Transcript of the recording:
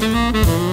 Música